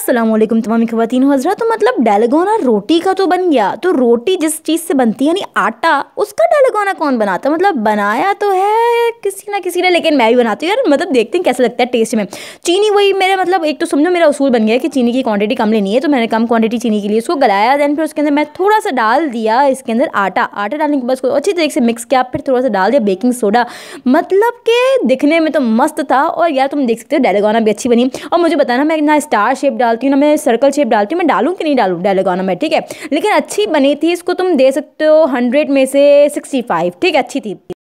असलम तमाम खवतिन हजरा। तो मतलब डेलगोना रोटी का तो बन गया। तो रोटी जिस चीज़ से बनती है, यानी आटा, उसका डेलगोना कौन बनाता? मतलब बनाया तो है किसी ना किसी ने, लेकिन मैं भी बनाती हूँ। यार मतलब देखते हैं कैसा लगता है टेस्ट में। चीनी वही मेरे मतलब एक तो समझो मेरा उसूल बन गया कि चीनी की क्वांटिटी कम लेनी है तो मैंने कम क्वांटिटी चीनी के लिए उसको गलाया। देन फिर उसके अंदर मैं थोड़ा सा डाल दिया इसके अंदर आटा। आटा डालने के बाद उसको अच्छी तरीके से मिक्स किया, फिर थोड़ा सा डाल दिया बेकिंग सोडा मतलब कि दिखने में तो मस्त था, और यार तुम देख सकते हो डेलगोना भी अच्छी बनी। और मुझे बताना, मैं ना स्टार शेप डालती हूँ, ना मैं सर्कल शेप डालती हूँ, मैं डालूँ कि नहीं डालूँ डायलॉगाना में, ठीक है? लेकिन अच्छी बनी थी, इसको तुम दे सकते हो हंड्रेड में से सिक्सटी फाइव ठीक है? अच्छी थी।